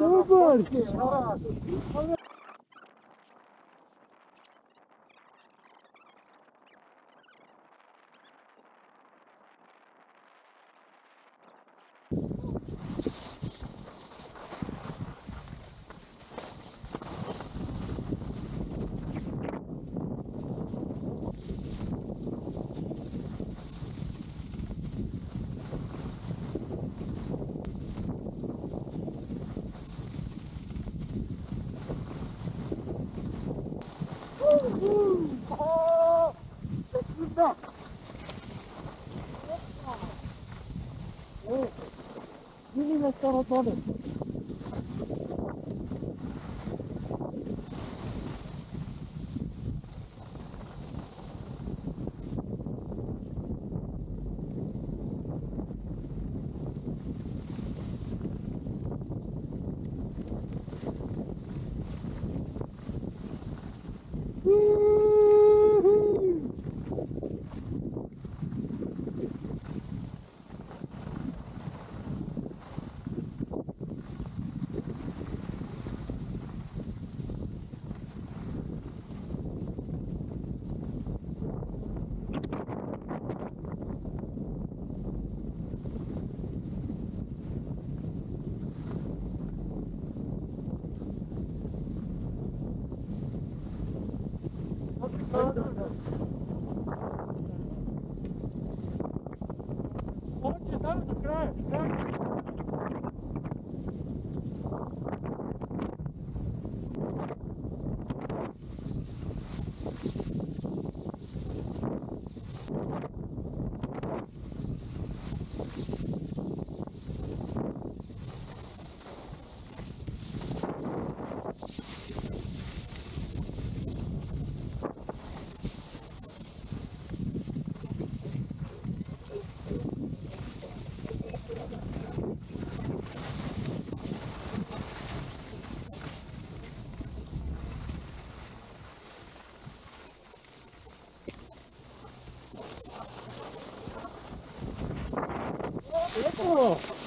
بابا. Menina, estava toda. Onde dá de crédito? Né? Oh.